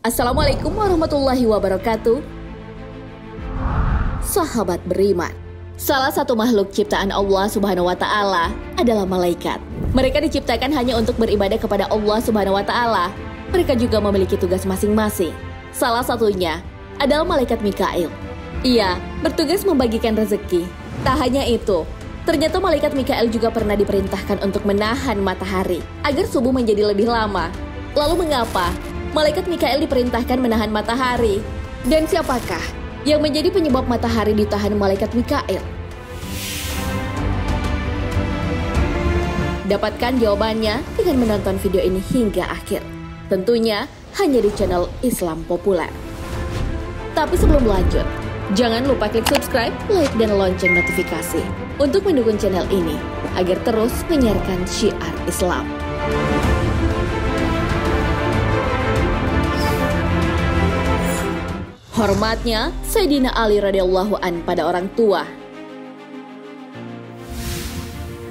Assalamualaikum warahmatullahi wabarakatuh. Sahabat beriman, salah satu makhluk ciptaan Allah Subhanahu wa taala adalah malaikat. Mereka diciptakan hanya untuk beribadah kepada Allah Subhanahu wa taala. Mereka juga memiliki tugas masing-masing. Salah satunya adalah malaikat Mikail. Ia bertugas membagikan rezeki. Tak hanya itu, ternyata malaikat Mikail juga pernah diperintahkan untuk menahan matahari agar subuh menjadi lebih lama. Lalu mengapa malaikat Mikael diperintahkan menahan matahari. Dan siapakah yang menjadi penyebab matahari ditahan malaikat Mikael? Dapatkan jawabannya dengan menonton video ini hingga akhir. Tentunya hanya di channel Islam Populer. Tapi sebelum lanjut, jangan lupa klik subscribe, like, dan lonceng notifikasi untuk mendukung channel ini agar terus menyiarkan syiar Islam. Hormatnya Sayyidina Ali radhiyallahu an pada orang tua.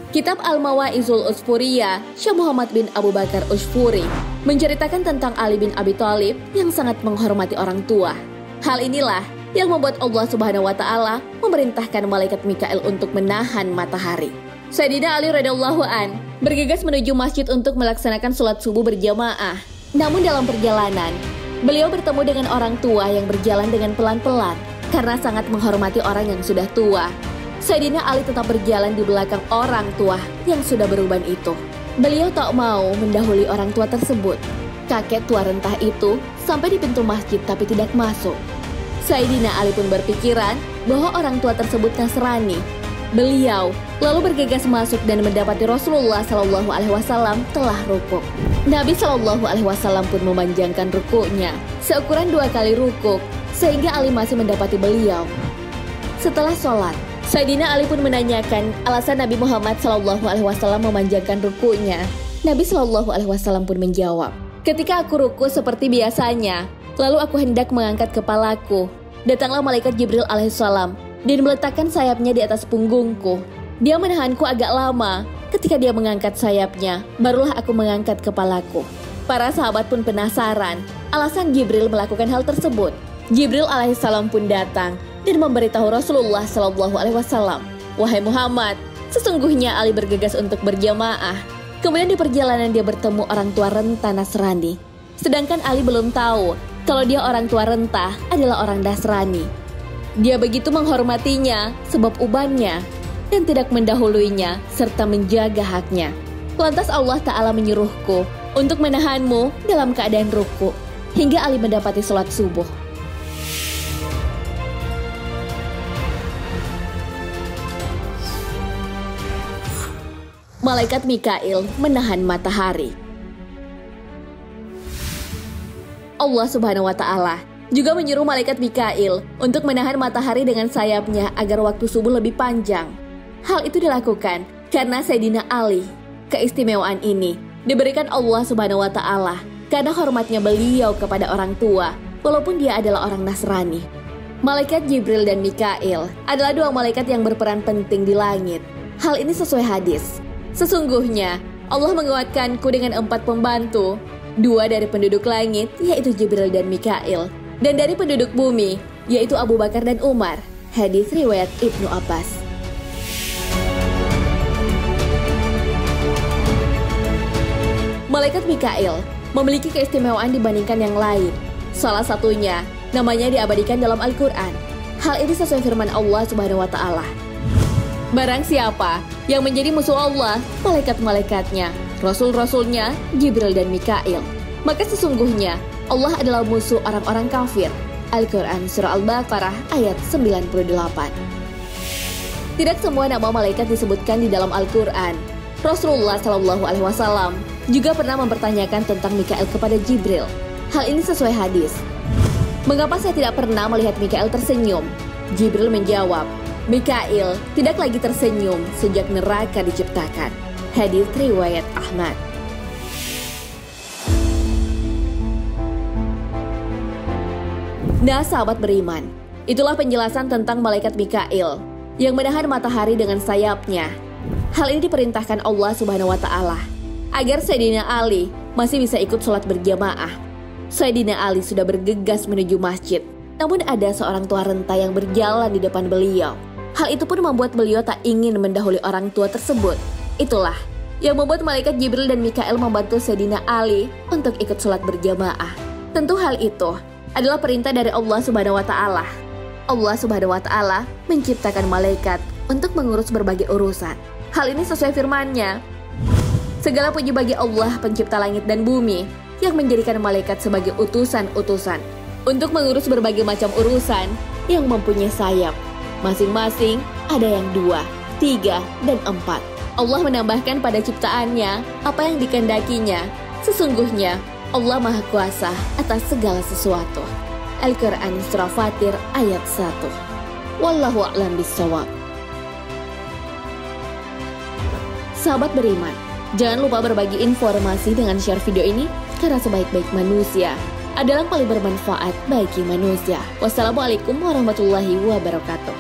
Kitab Al-Mawaizul Usfuriyah, Syekh Muhammad bin Abu Bakar Usfuri, menceritakan tentang Ali bin Abi Thalib yang sangat menghormati orang tua. Hal inilah yang membuat Allah Subhanahu wa taala memerintahkan malaikat Mikael untuk menahan matahari. Sayyidina Ali radhiyallahu an bergegas menuju masjid untuk melaksanakan sholat subuh berjamaah. Namun dalam perjalanan, Beliau bertemu dengan orang tua yang berjalan dengan pelan-pelan karena sangat menghormati orang yang sudah tua. Sayyidina Ali tetap berjalan di belakang orang tua yang sudah beruban itu. Beliau tak mau mendahului orang tua tersebut. Kakek tua rentah itu sampai di pintu masjid tapi tidak masuk. Sayyidina Ali pun berpikiran bahwa orang tua tersebut Nasrani Beliau lalu bergegas masuk dan mendapati Rasulullah Shallallahu Alaihi Wasallam telah rukuk. Nabi Shallallahu Alaihi Wasallam pun memanjangkan rukuknya seukuran dua kali rukuk sehingga Ali masih mendapati beliau. Setelah sholat, Sayyidina Ali pun menanyakan alasan Nabi Muhammad Shallallahu Alaihi Wasallam memanjangkan rukuknya. Nabi Shallallahu Alaihi Wasallam pun menjawab, ketika aku ruku seperti biasanya, lalu aku hendak mengangkat kepalaku, datanglah malaikat Jibril alaihissalam dan meletakkan sayapnya di atas punggungku. Dia menahanku agak lama. Ketika dia mengangkat sayapnya, barulah aku mengangkat kepalaku. Para sahabat pun penasaran alasan Jibril melakukan hal tersebut. Jibril alaihissalam pun datang dan memberitahu Rasulullah shallallahu alaihi wasallam, "Wahai Muhammad, sesungguhnya Ali bergegas untuk berjamaah. Kemudian di perjalanan dia bertemu orang tua renta Nasrani. Sedangkan Ali belum tahu kalau dia orang tua renta adalah orang Nasrani. Dia begitu menghormatinya sebab ubannya dan tidak mendahuluinya serta menjaga haknya. Lantas Allah Ta'ala menyuruhku untuk menahanmu dalam keadaan ruku hingga Ali mendapati sholat subuh. Malaikat Mikail menahan matahari. Allah Subhanahu wa taala juga menyuruh malaikat Mikail untuk menahan matahari dengan sayapnya agar waktu subuh lebih panjang. Hal itu dilakukan karena Sayyidina Ali. Keistimewaan ini diberikan Allah Subhanahu wa taala karena hormatnya beliau kepada orang tua walaupun dia adalah orang Nasrani. Malaikat Jibril dan Mikail adalah dua malaikat yang berperan penting di langit. Hal ini sesuai hadis. Sesungguhnya Allah menguatkanku dengan empat pembantu, dua dari penduduk langit yaitu Jibril dan Mikail, dan dari penduduk bumi, yaitu Abu Bakar dan Umar. Hadis riwayat Ibnu Abbas. Malaikat Mikail memiliki keistimewaan dibandingkan yang lain. Salah satunya, namanya diabadikan dalam Al-Quran. Hal ini sesuai firman Allah Subhanahu wa Ta'ala. Barang siapa yang menjadi musuh Allah, malaikat-malaikatnya, rasul-rasulnya, Jibril dan Mikail, maka sesungguhnya Allah adalah musuh orang-orang kafir. Al-Quran Surah Al-Baqarah ayat 98 Tidak semua nama malaikat disebutkan di dalam Al-Quran. Rasulullah Shallallahu Alaihi Wasallam juga pernah mempertanyakan tentang Mikael kepada Jibril. Hal ini sesuai hadis. Mengapa saya tidak pernah melihat Mikael tersenyum? Jibril menjawab, Mikael tidak lagi tersenyum sejak neraka diciptakan. Hadis riwayat Ahmad. Nah sahabat beriman, itulah penjelasan tentang malaikat Mikail yang menahan matahari dengan sayapnya. Hal ini diperintahkan Allah Subhanahu wa taala agar Sayyidina Ali masih bisa ikut sholat berjamaah. Sayyidina Ali sudah bergegas menuju masjid. Namun ada seorang tua renta yang berjalan di depan beliau. Hal itu pun membuat beliau tak ingin mendahului orang tua tersebut. Itulah yang membuat malaikat Jibril dan Mikael membantu Sayyidina Ali untuk ikut sholat berjamaah. Tentu hal itu adalah perintah dari Allah Subhanahu wa taala. Allah Subhanahu wa taala menciptakan malaikat untuk mengurus berbagai urusan. Hal ini sesuai firman-Nya. Segala puji bagi Allah pencipta langit dan bumi yang menjadikan malaikat sebagai utusan-utusan untuk mengurus berbagai macam urusan yang mempunyai sayap. Masing-masing ada yang dua, tiga, dan empat. Allah menambahkan pada ciptaannya apa yang dikendakinya. Sesungguhnya Allah Maha Kuasa atas segala sesuatu. Al-Quran Surah Fatir ayat 1 Wallahu a'lam bisawab Sahabat beriman, jangan lupa berbagi informasi dengan share video ini karena sebaik-baik manusia adalah paling bermanfaat bagi manusia. Wassalamualaikum warahmatullahi wabarakatuh.